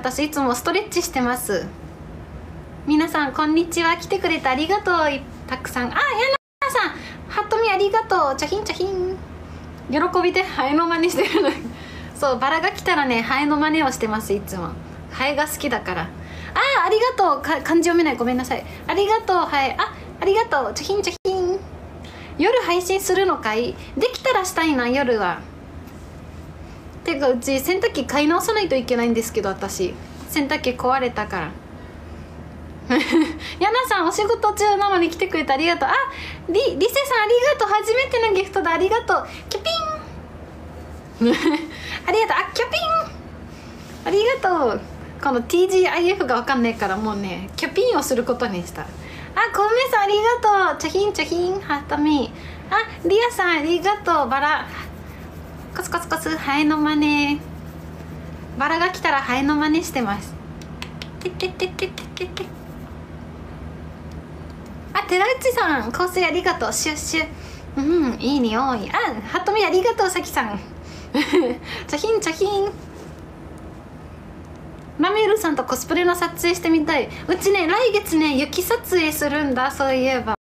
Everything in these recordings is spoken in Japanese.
私いつもストレッチしてます。皆さんこんにちは。来てくれてありがとう。たくさん。あやなさん。ハットミありがとう。チャヒンチャヒン。喜びでハエの真似してるのそうバラが来たらねハエの真似をしてますいつも。ハエが好きだから。ああありがとう。か漢字読めない。ごめんなさい。ありがとうハエ。あありがとう。チャヒンチャヒン。夜配信するのかい？できたらしたいな夜は。てかうち洗濯機買い直さないといけないんですけど私。洗濯機壊れたから。ヤナさんお仕事中なのに来てくれてありがとう。あリリセさんありがとう。初めてのギフトだありがとう。キュピン。ありがとう。あキュピン。ありがとう。この TGIF が分かんないからもうねキュピンをすることにした。あコウメさんありがとう。チャヒンチャヒン。ハートミー。あリアさんありがとう。バラ。コツコツコツハエの真似。バラが来たらハエの真似してます。ててててててあ寺内さん香水ありがとう。シュッシュ。うんいい匂い。あハトミありがとうさきさん。チャヒンチャヒン。マメルさんとコスプレの撮影してみたい。うちね来月ね雪撮影するんだそういえば。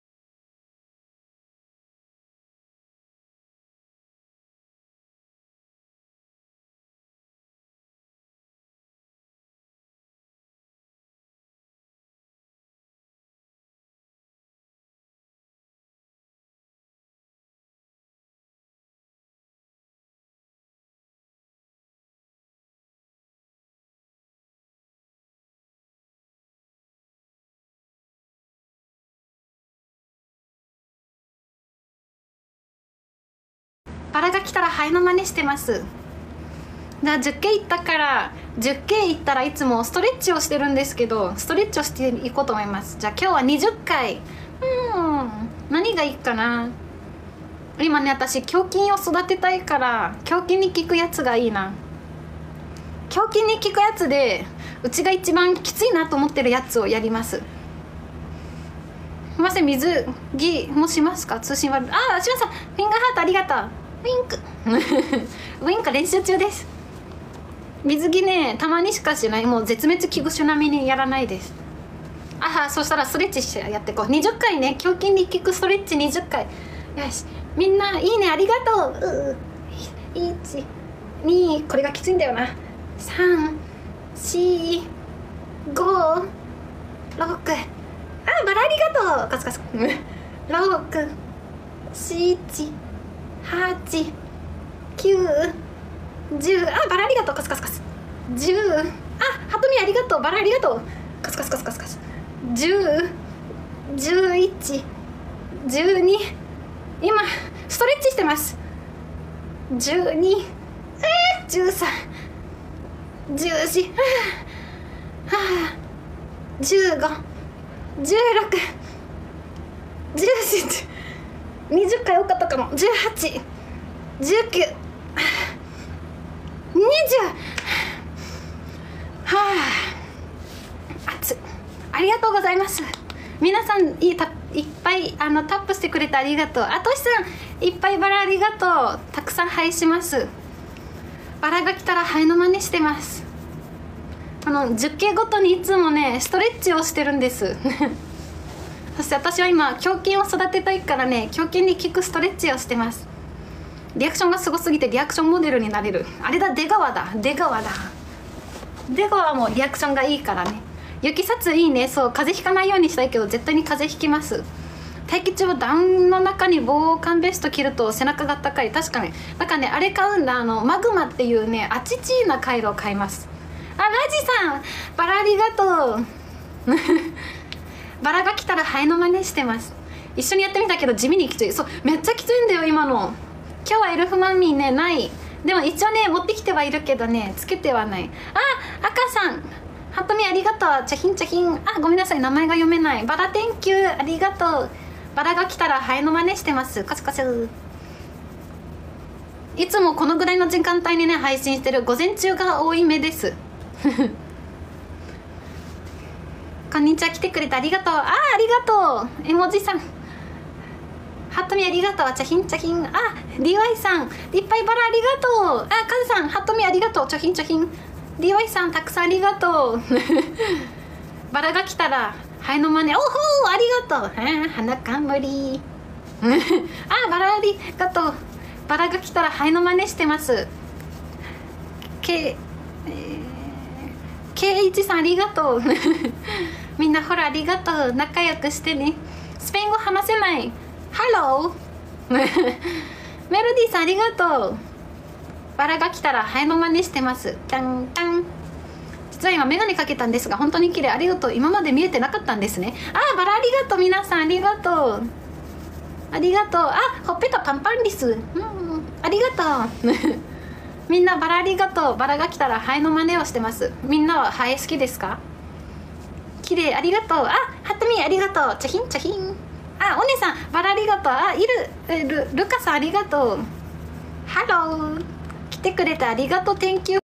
バラが来たらハエの真似してます。じゃあ 10K 行ったから 10K 行ったらいつもストレッチをしてるんですけどストレッチをしていこうと思います。じゃあ今日は20回。うん。何がいいかな。今ね私胸筋を育てたいから胸筋に効くやつがいいな。胸筋に効くやつでうちが一番きついなと思ってるやつをやります。すみません水着もしますか？通信悪い。ああしまさんフィンガーハートありがとう。ウインク。ウインク練習中です。水着ねたまにしかしない。もう絶滅危惧種並みにやらないです。あはそしたらストレッチしてやっていこう。20回ね。胸筋に効くストレッチ20回。よし。みんないいね。ありがとう。う12これがきついんだよな。345 6あバラありがとう。カスカス6 7八九十あバラありがとう。カスカスカス。十あハトミありがとう。バラありがとう。カスカスカスカスカス。十十一十二。今ストレッチしてます。十二。え、十三。十四。はあ十五。十六。十七。20回多かったかも。181920はあ。熱ありがとうございます。皆さんいいたいっぱいあのタップしてくれてありがとう。あとしさんいっぱいバラありがとう。たくさん配します。バラが来たらハエの真似してます。あの10系ごとにいつもねストレッチをしてるんです。そして私は今胸筋を育てたいからね胸筋に効くストレッチをしてます。リアクションがすごすぎてリアクションモデルになれる。あれだ出川だ。出川だ。出川もリアクションがいいからね。雪撮いいね。そう風邪ひかないようにしたいけど絶対に風邪ひきます。待機中はダウンの中に防寒ベスト着ると背中が高い。確かに。だかねあれ買うんだ。あのマグマっていうねあちちーな回路を買います。あラジさんバラありがとう。バラが来たらハエの真似してます。一緒にやってみたけど地味にきつい。そうめっちゃきついんだよ今の。今日はエルフマミーねない。でも一応ね持ってきてはいるけどねつけてはない。あ赤さん。ハトミありがとう。チャヒンチャヒン。あごめんなさい。名前が読めない。バラ天球ありがとう。バラが来たらハエの真似してます。カスカスいつもこのぐらいの時間帯にね配信してる午前中が多い目です。こんにちは。来てくれてありがとうあありがとう絵文字さんハットミありがとうチャヒンチャヒンあ DY さんいっぱいバラありがとうあカズさんハットミありがとうチャヒンチャヒンリオイさんたくさんありがとうバラが来たらハエの真似おほーありがとう、えー、花冠あバラありがとうバラが来たらハエの真似してますけ、えー、ケイチさんありがとうみんなほらありがとう。仲良くしてね。スペイン語話せない。ハローメロディーさんありがとう。バラが来たらハエの真似してます。タンタン。実は今眼鏡かけたんですが本当に綺麗。ありがとう。今まで見えてなかったんですね。あバラありがとう。皆さんありがとう。ありがとう。あほっぺたパンパンリスうん。ありがとう。みんなバラありがとう。バラが来たらハエの真似をしてます。みんなはハエ好きですか？綺麗ありがとう。あハトミありがとう。チャヒンチャヒン。あお姉さんバラありがとう。あいる。ルルカさんありがとう。ハロー。来てくれてありがとう。Thank you